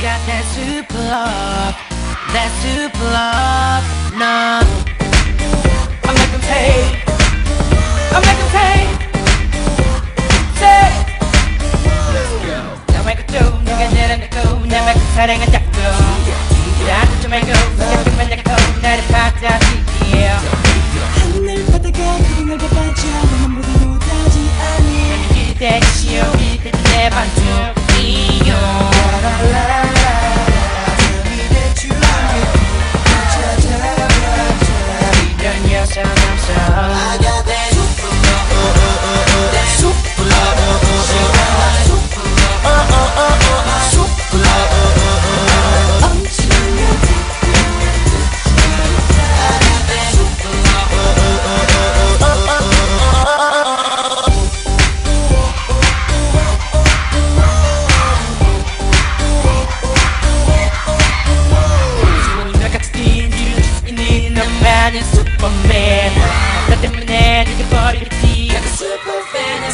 got that super love, that super love, no. I make them pay, I make pay, say. 내가 그쪽 누가 내랑 그쪽 내 말끝 사랑은 작고 나도 좀 알고 내가 그만 작고 나는 슈퍼맨 나 때문에 늦게 버릴 티 나는 슈퍼맨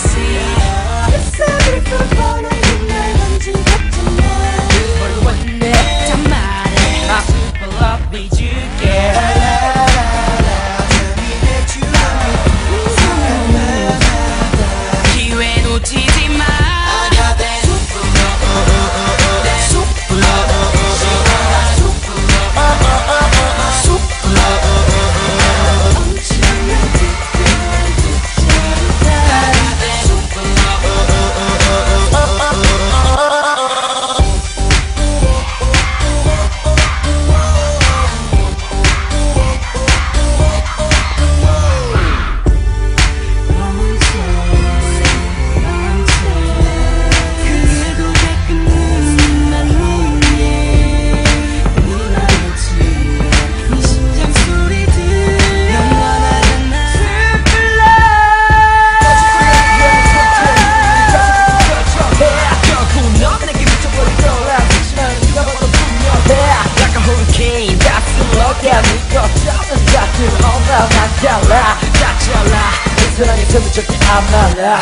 절대 안 말라.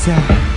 在